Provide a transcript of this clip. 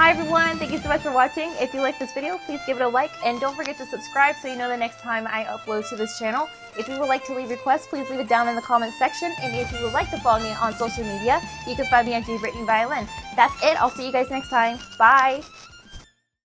Hi everyone, thank you so much for watching. If you like this video, please give it a like and don't forget to subscribe so you know the next time I upload to this channel. If you would like to leave requests, please leave it down in the comments section. And if you would like to follow me on social media, you can find me at G Britaney Violin. That's it. I'll see you guys next time. Bye.